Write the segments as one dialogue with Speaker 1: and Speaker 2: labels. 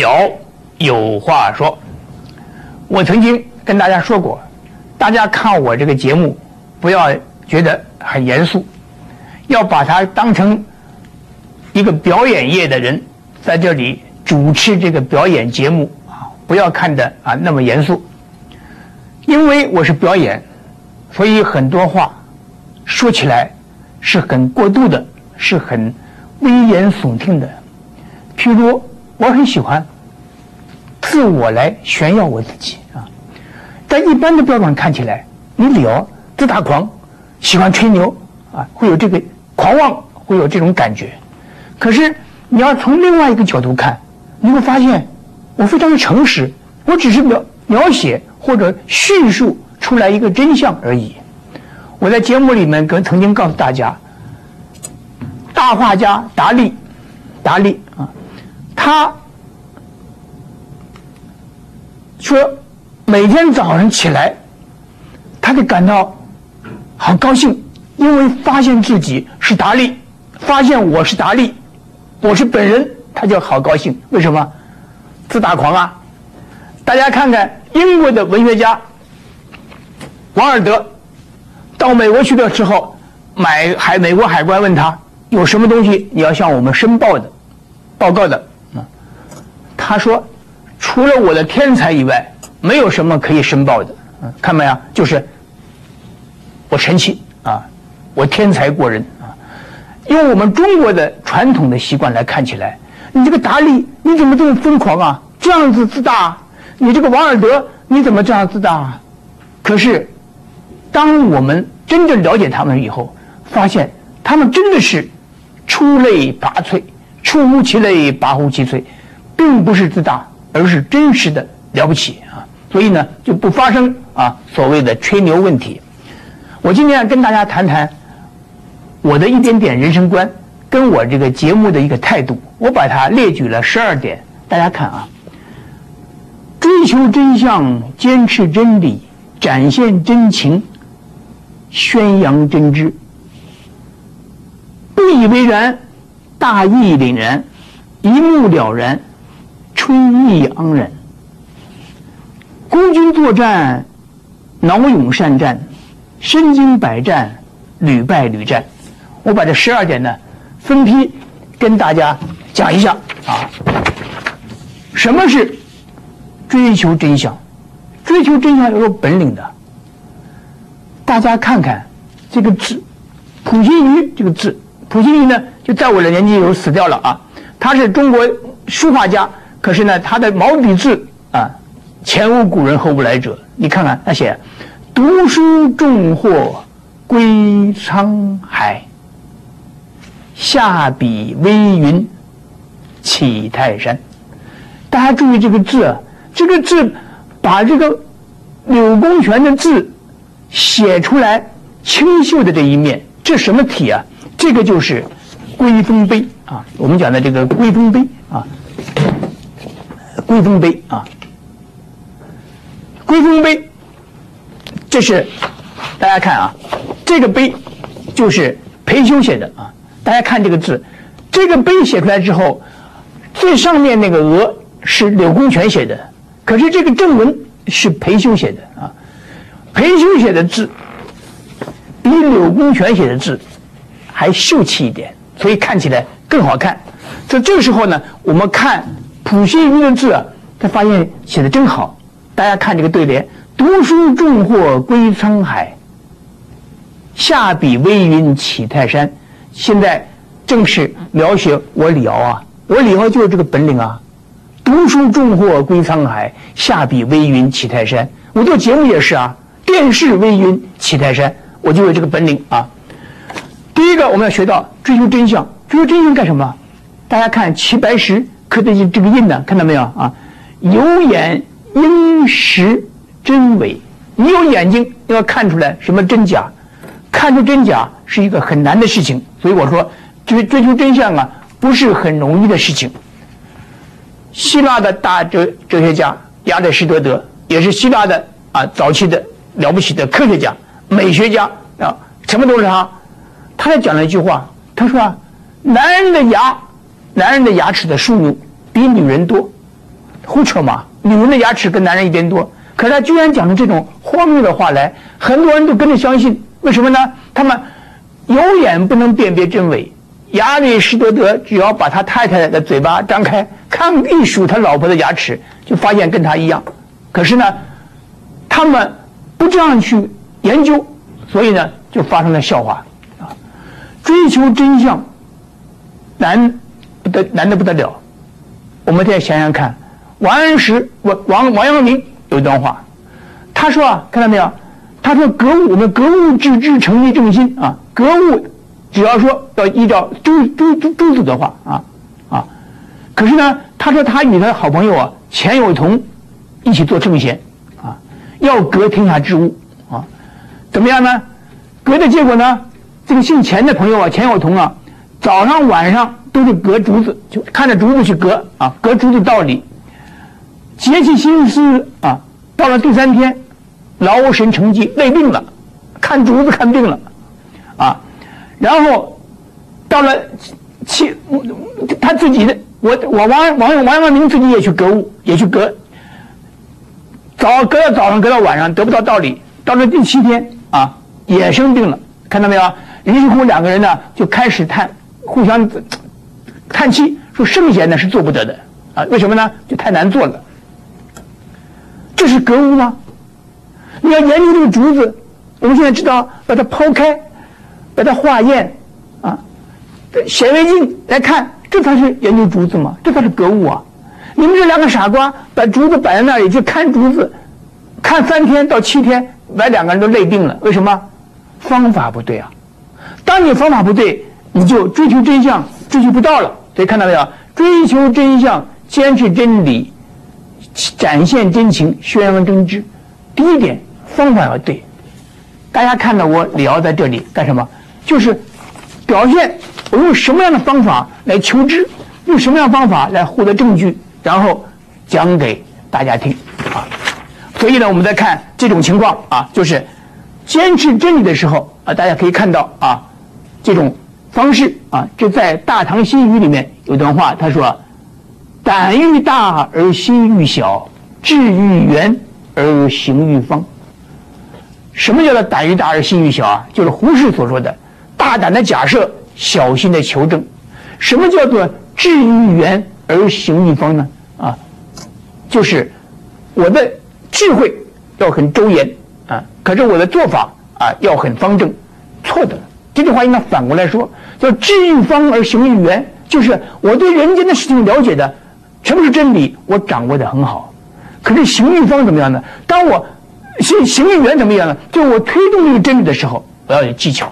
Speaker 1: 了有话说，我曾经跟大家说过，大家看我这个节目，不要觉得很严肃，要把它当成一个表演业的人在这里主持这个表演节目啊，不要看的啊那么严肃，因为我是表演，所以很多话说起来是很过度的，是很危言耸听的，譬如。我很喜欢自我来炫耀我自己在一般的标准看起来，你了自大狂，喜欢吹牛啊，会有这个狂妄，会有这种感觉。可是你要从另外一个角度看，你会发现我非常的诚实，我只是描描写或者叙述出来一个真相而已。我在节目里面跟曾经告诉大家，大画家达利，达利啊。他说：“每天早上起来，他就感到好高兴，因为发现自己是达利，发现我是达利，我是本人，他就好高兴。为什么？自大狂啊！大家看看英国的文学家王尔德到美国去的时候，买海美国海关问他有什么东西你要向我们申报的，报告的啊。”他说：“除了我的天才以外，没有什么可以申报的。嗯，看没有？就是我神奇啊，我天才过人啊。用我们中国的传统的习惯来看起来，你这个达利你怎么这么疯狂啊？这样子自大？你这个王尔德你怎么这样自大？可是，当我们真正了解他们以后，发现他们真的是出类拔萃，出乎其类，拔乎其萃。”并不是自大，而是真实的了不起！所以呢，就不发生啊所谓的吹牛问题。我今天跟大家谈谈我的一点点人生观，跟我这个节目的一个态度。我把它列举了十二点，大家看啊：追求真相，坚持真理，展现真情，宣扬真知，不以为然，大义凛然，一目了然。春意盎然，孤军作战，骁勇善战，身经百战，屡败屡战。我把这十二点呢，分批跟大家讲一下啊。什么是追求真相？追求真相要有本领的。大家看看这个字，溥心畬这个字，溥心畬呢，就在我的年纪有死掉了啊。他是中国书法家。可是呢，他的毛笔字，前无古人后无来者。你看看他写：“读书重获归沧海，下笔微云起泰山。”大家注意这个字啊，这个字把这个柳公权的字写出来清秀的这一面，这什么体啊？这个就是归风碑啊，我们讲的这个归风碑啊。归风碑啊，归宗碑，这是大家看啊，这个碑就是裴修写的啊。大家看这个字，这个碑写出来之后，最上面那个额是柳公权写的，可是这个正文是裴修写的啊。裴修写的字比柳公权写的字还秀气一点，所以看起来更好看。在这个时候呢，我们看。溥心畬的字啊，他发现写的真好。大家看这个对联：“读书重获归沧海，下笔微云起泰山。”现在正是描写我李敖啊，我李敖就是这个本领啊。读书重获归沧海，下笔微云起泰山。我做节目也是啊，电视微云起泰山，我就有这个本领啊。第一个，我们要学到追求真相。追求真相干什么？大家看齐白石。刻的这个印呢，看到没有啊？有眼应识真伪。你有眼睛要看出来什么真假，看出真假是一个很难的事情。所以我说，追追求真相啊，不是很容易的事情。希腊的大哲哲学家亚里士多德也是希腊的啊早期的了不起的科学家、美学家啊，什么都是他。他讲了一句话，他说啊，男人的牙，男人的牙齿的数目比女人多，胡扯嘛！女人的牙齿跟男人一边多，可是他居然讲出这种荒谬的话来，很多人都跟着相信。为什么呢？他们有眼不能辨别真伪。亚里士多德只要把他太太的嘴巴张开，看一数他老婆的牙齿，就发现跟他一样。可是呢，他们不这样去研究，所以呢，就发生了笑话啊！追求真相难不得，难的不得了。我们再想想看，王安石、王王王阳明有一段话，他说啊，看到没有？他说格物，我们格物致知，诚立正心啊，格物。只要说要依照朱朱朱朱子的话啊啊，可是呢，他说他与他的好朋友啊钱有同一起做圣贤啊，要格天下之物啊，怎么样呢？格的结果呢？这个姓钱的朋友啊，钱有同啊，早上晚上都是隔竹子，就看着竹子去隔啊，隔竹子道理，竭其心思啊，到了第三天，劳神成疾，累病了，看竹子看病了啊。然后到了七，他自己的我我王王王阳明自己也去格物，也去格，早隔到早上，隔到晚上得不到道理。到了第七天啊，也生病了，看到没有？于是乎两个人呢就开始叹，互相叹气，说圣贤呢是做不得的啊，为什么呢？就太难做了。这是格物吗？你要研究这个竹子，我们现在知道把它剖开。把它化验，啊，显微镜来看，这才是研究竹子嘛，这才是格物啊！你们这两个傻瓜，把竹子摆在那里去看竹子，看三天到七天，把两个人都累病了。为什么？方法不对啊！当你方法不对，你就追求真相追求不到了。所以看到没有？追求真相，坚持真理，展现真情，宣扬真知。第一点，方法要对。大家看到我李敖在这里干什么？就是表现我用什么样的方法来求知，用什么样的方法来获得证据，然后讲给大家听啊。所以呢，我们再看这种情况啊，就是坚持真理的时候啊，大家可以看到啊，这种方式啊，这在《大唐新语》里面有段话，他说：“胆欲大而心欲小，志欲圆而行欲方。”什么叫做胆欲大而心欲小啊？就是胡适所说的。大胆的假设，小心的求证。什么叫做志欲圆而行欲方呢？啊，就是我的智慧要很周延啊，可是我的做法啊要很方正。错的，这句话应该反过来说，叫志欲方而行欲圆，就是我对人间的事情了解的，什么是真理，我掌握的很好。可是行运方怎么样呢？当我行行运圆怎么样呢？就我推动这个真理的时候，我要有技巧。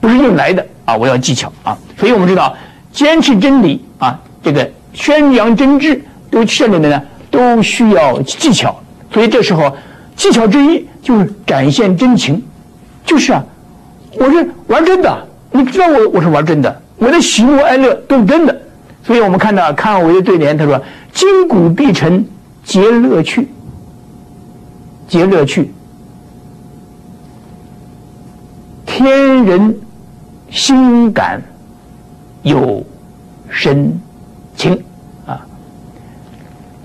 Speaker 1: 不是硬来的啊！我要技巧啊！所以我们知道，坚持真理啊，这个宣扬真知，都这里面呢都需要技巧。所以这时候，技巧之一就是展现真情，就是啊，我是玩真的，你知道我我是玩真的，我的喜怒哀乐都是真的。所以我们看到康有为的对联，他说：“筋骨必成，皆乐趣，皆乐趣，天人。”心感有深情啊，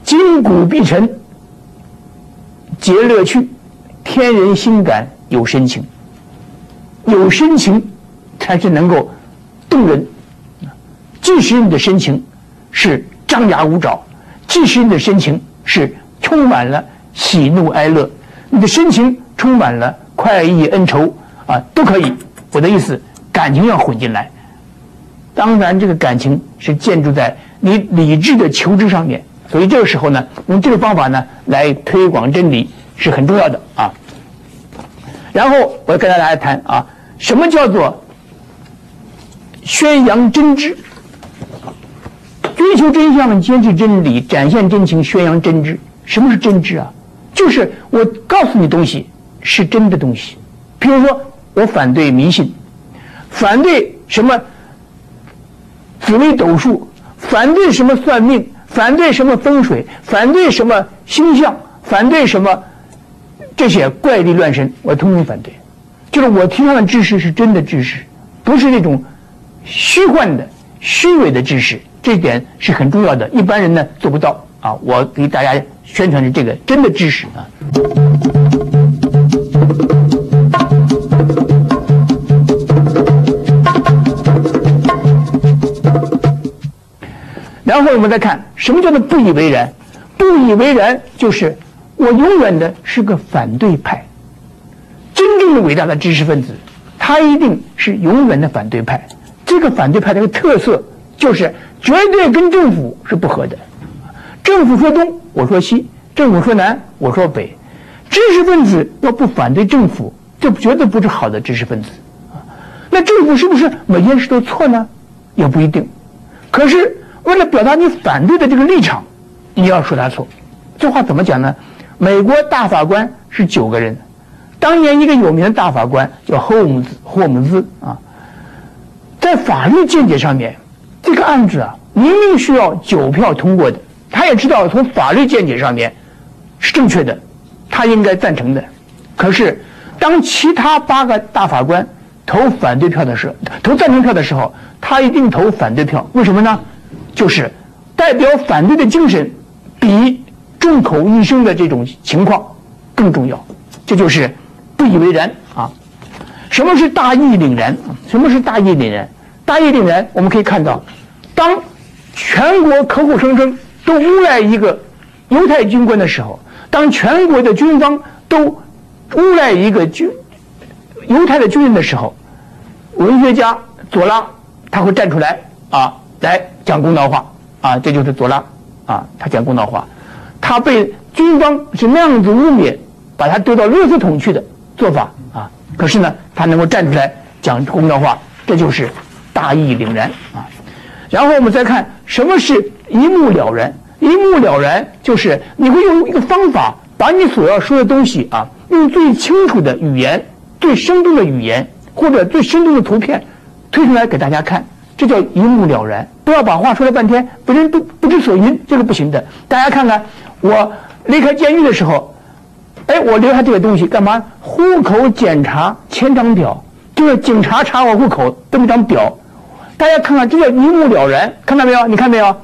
Speaker 1: 筋骨必成，皆乐趣。天人心感有深情，有深情才是能够动人。即使你的深情是张牙舞爪，即使你的深情是充满了喜怒哀乐，你的深情充满了快意恩仇啊，都可以。我的意思。感情要混进来，当然这个感情是建筑在你理智的求知上面，所以这个时候呢，用这个方法呢来推广真理是很重要的啊。然后我要跟大家谈啊，什么叫做宣扬真知？追求真相，坚持真理，展现真情，宣扬真知。什么是真知啊？就是我告诉你东西是真的东西。比如说，我反对迷信，反对什么紫微斗数，反对什么算命，反对什么风水，反对什么星象，反对什么这些怪力乱神，我通通反对。就是我提倡的知识是真的知识，不是那种虚幻的、虚伪的知识。这点是很重要的，一般人呢做不到啊。我给大家宣传的这个真的知识啊。然后我们再看什么叫做不以为然？不以为然就是我永远的是个反对派。真正的伟大的知识分子，他一定是永远的反对派。这个反对派的一个特色就是绝对跟政府是不合的。政府说东，我说西；政府说南，我说北。知识分子要不反对政府，这绝对不是好的知识分子啊。那政府是不是每件事都错呢？也不一定。可是为了表达你反对的这个立场，你要说他错。这话怎么讲呢？美国大法官是九个人。当年一个有名的大法官叫霍姆斯，霍姆斯啊，在法律见解上面，这个案子啊明明需要九票通过的，他也知道从法律见解上面是正确的，他应该赞成的。可是当其他八个大法官投反对票的时候，投赞成票的时候，他一定投反对票。为什么呢？就是代表反对的精神比众口一声的这种情况更重要。这就是。不以为然！什么是大义凛然？什么是大义凛然？大义凛然，我们可以看到，当全国口口声声都诬赖一个犹太军官的时候，当全国的军方都诬赖一个军犹太的军人的时候，文学家左拉他会站出来啊，来讲公道话啊！这就是左拉啊，他讲公道话，他被军方是那样子污蔑，把他丢到垃圾桶去的。做法，可是呢，他能够站出来讲公道话，这就是大义凛然啊。然后我们再看什么是一目了然，一目了然就是你会用一个方法，把你所要说的东西啊，用最清楚的语言、最生动的语言或者最生动的图片推出来给大家看，这叫一目了然。不要把话说了半天不知不不知所云，这个不行的。大家看看我离开监狱的时候。哎，我留下这个东西干嘛？户口检查签张表，就是警察查我户口这么张表。大家看看，这叫一目了然，看到没有？你看没有？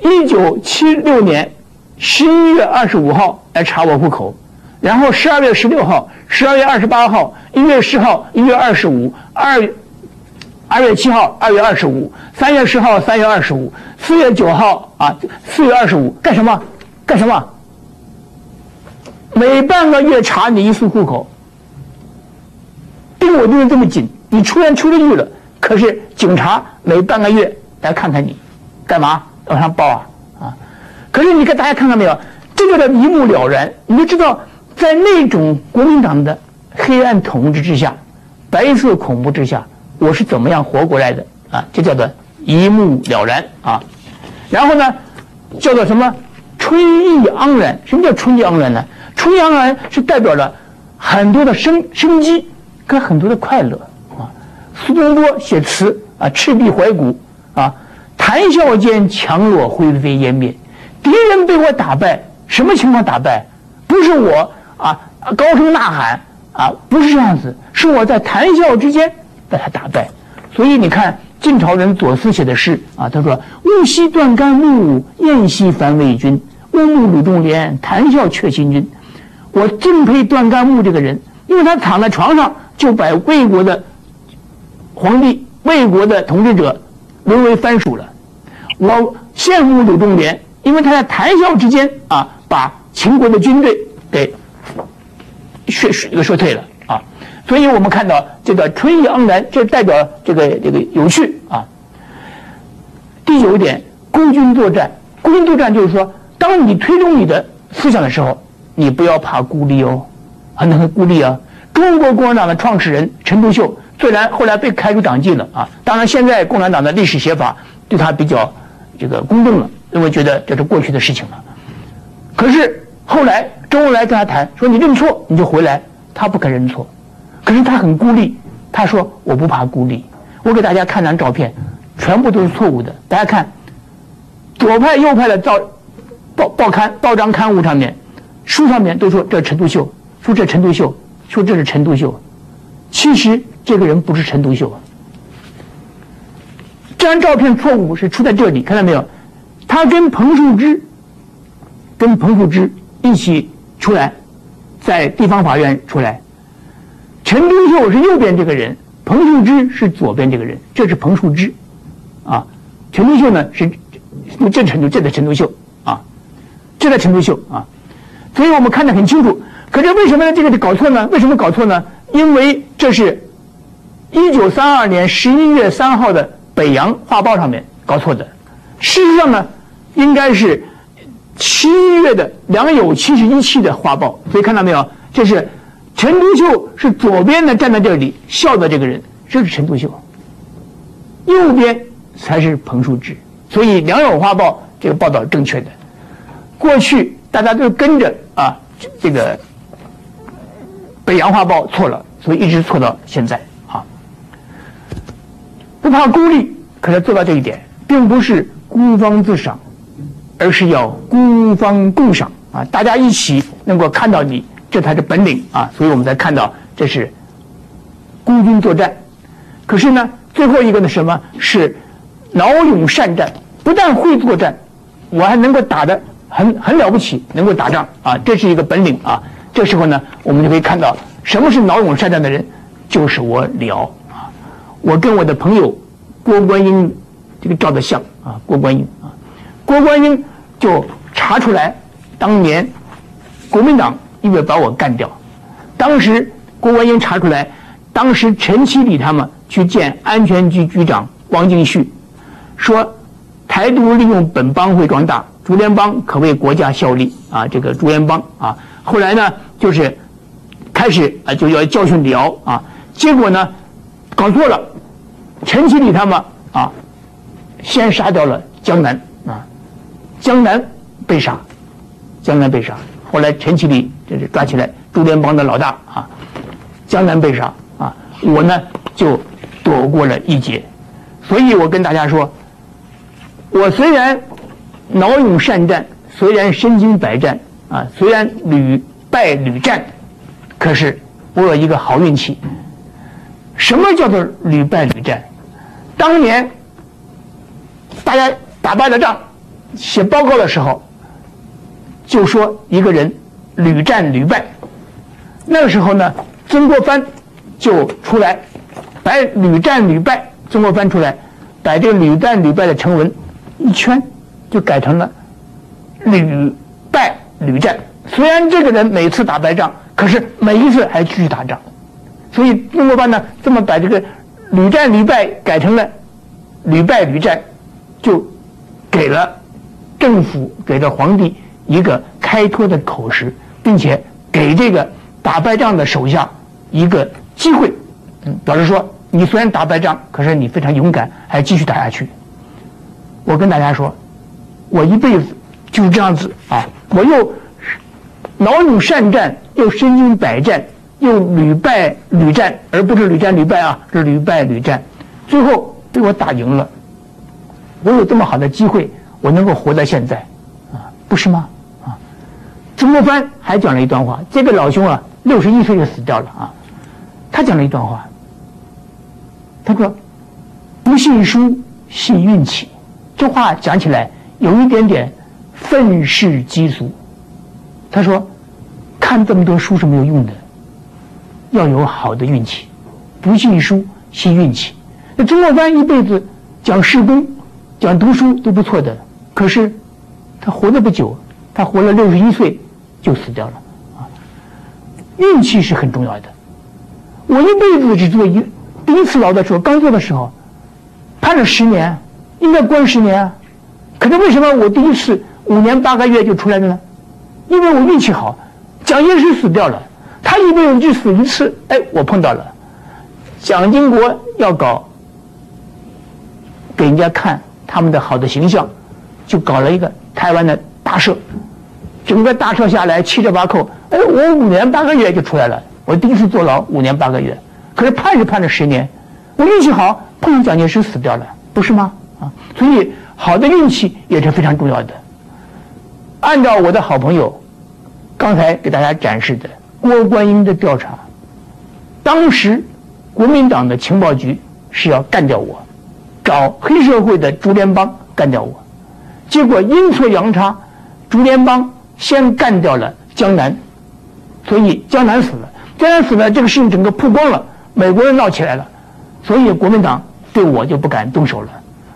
Speaker 1: 一九七六年十一月二十五号来查我户口，然后十二月十六号、十二月二十八号、一月十号、一月二十五、二二月七号、二月二十五、三月十号、三月二十五、四月九号啊，四月二十五，干什么？干什么？每半个月查你一次户口，盯我盯得这么紧，你出院出了狱了，可是警察每半个月来看看你，干嘛往上报啊啊？可是你看大家看到没有，这个的一目了然，你就知道在那种国民党的黑暗统治之下，白色恐怖之下，我是怎么样活过来的啊？这叫做一目了然啊。然后呢，叫做什么春意盎然？什么叫春意盎然呢？春阳来是代表了很多的生生机跟很多的快乐啊。苏东坡写词啊，赤壁怀古啊，谈笑间樯落灰飞烟灭，敌人被我打败，什么情况打败？不是我啊高声呐喊啊，不是这样子，是我在谈笑之间把他打败。所以你看晋朝人左思写的诗啊，他说：“雾兮断干木，雁兮反魏军。乌木吕仲连，谈笑却新君。”我敬佩段干木这个人，因为他躺在床上就把魏国的皇帝、魏国的统治者沦为番薯了。我羡慕柳仲连，因为他在谈笑之间啊，把秦国的军队给血给说退了啊。所以我们看到这个春意盎然，这代表这个这个有趣啊。第九点，孤军作战。孤军作战就是说，当你推动你的思想的时候。你不要怕孤立哦，很多人孤立啊。中国共产党的创始人陈独秀虽然后来被开除党籍了啊，当然现在共产党的历史写法对他比较这个公正了，因为觉得这是过去的事情了。可是后来周恩来跟他谈，说你认错你就回来，他不肯认错，可是他很孤立，他说我不怕孤立。我给大家看张照片，全部都是错误的。大家看，左派右派的照报报刊报章刊物上面，书上面都说这陈独秀，说这陈独秀，说这是陈独秀，其实这个人不是陈独秀。这张照片错误是出在这里，看到没有？他跟彭树之，跟彭树之一起出来，在地方法院出来。陈独秀是右边这个人。彭树之是左边这个人，这是彭树之，啊，陈独秀呢是这陈独这的陈独秀啊，这的陈独秀啊，所以我们看得很清楚。可是为什么这个搞错呢？为什么搞错呢？因为这是一九三二年十一月三号的《北洋画报》上面搞错的，事实上呢，应该是七月的《良友》七十一期的画报。所以看到没有？这是。陈独秀是左边的，站在这里笑的这个人，这是陈独秀。右边才是彭树之，所以《良友画报》这个报道正确的。过去大家都跟着，这个《北洋画报》错了，所以一直错到现在啊。不怕孤立，可是做到这一点，并不是孤芳自赏，而是要孤芳共赏啊！大家一起能够看到你。这才是本领啊！所以我们才看到这是孤军作战。可是呢，最后一个呢，什么是老勇善战？不但会作战，我还能够打得很很了不起，能够打仗啊！这是一个本领啊！这时候呢，我们就可以看到什么是脑勇善战的人，就是我李敖啊！我跟我的朋友郭观音这个照的相啊，郭观音啊，郭观音就查出来当年国民党。因为把我干掉，当时郭文英查出来，当时陈其礼他们去见安全局局长汪精旭，说台独利用本帮会壮大，朱联邦可为国家效力啊，这个朱联邦啊，后来呢就是开始啊就要教训李敖啊，结果呢搞错了，陈其礼他们啊先杀掉了江南啊，江南被杀，江南被杀。后来陈其礼就是抓起来朱联邦的老大啊，江南被杀啊，我呢就躲过了一劫，所以我跟大家说，我虽然骁勇善战，虽然身经百战啊，虽然屡败屡战，可是我有一个好运气。什么叫做屡败屡战？当年大家打败了仗，写报告的时候。就说一个人屡战屡败，那个时候呢，曾国藩就出来，把屡战屡败，曾国藩出来，把这个屡战屡败的成文一圈，就改成了屡败屡战。虽然这个人每次打败仗，可是每一次还继续打仗，所以曾国藩呢，这么把这个屡战屡败改成了屡败屡战，就给了政府，给了皇帝。一个开脱的口实，并且给这个打败仗的手下一个机会，嗯，表示说你虽然打败仗，可是你非常勇敢，还继续打下去。我跟大家说，我一辈子就是这样子啊，我又老勇善战，又身经百战，又屡败屡战，而不是屡战屡败啊，是屡败屡战，最后被我打赢了。我有这么好的机会，我能够活到现在，啊，不是吗？啊曾国藩还讲了一段话，这个老兄啊，六十一岁就死掉了啊。他讲了一段话，他说：“不信书，信运气。”这话讲起来有一点点愤世嫉俗。他说：“看这么多书是没有用的，要有好的运气。不信书，信运气。”那曾国藩一辈子讲事功、讲读书都不错的，可是他活的不久，他活了六十一岁。就死掉了，啊，运气是很重要的。我一辈子只做一第一次牢的时候，刚做的时候，判了十年，应该关十年啊。可是为什么我第一次五年八个月就出来了呢？因为我运气好，蒋介石死掉了，他一辈子就死一次，哎，我碰到了。蒋经国要搞，给人家看他们的好的形象，就搞了一个台湾的大社。整个大赦下来七折八扣，哎，我五年八个月就出来了。我第一次坐牢五年八个月，可是判是判了十年，我运气好碰上蒋介石死掉了，不是吗？啊，所以好的运气也是非常重要的。按照我的好朋友刚才给大家展示的郭观音的调查，当时国民党的情报局是要干掉我，找黑社会的竹联帮干掉我，结果阴错阳差，竹联帮先干掉了江南，所以江南死了。江南死了，这个事情整个曝光了，美国人闹起来了，所以国民党对我就不敢动手了。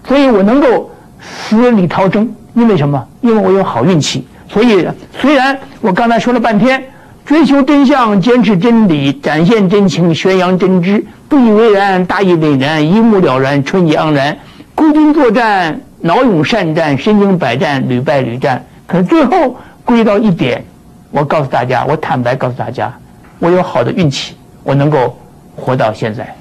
Speaker 1: 所以我能够死里逃生。因为什么？因为我有好运气，所以虽然我刚才说了半天，追求真相、坚持真理、展现真情、宣扬真知，不以为然、大义凛然、一目了然、春意盎然，孤军作战、骁勇善战、身经百战、屡败屡战。可是最后归到一点，我告诉大家，我坦白告诉大家，我有好的运气，我能够活到现在。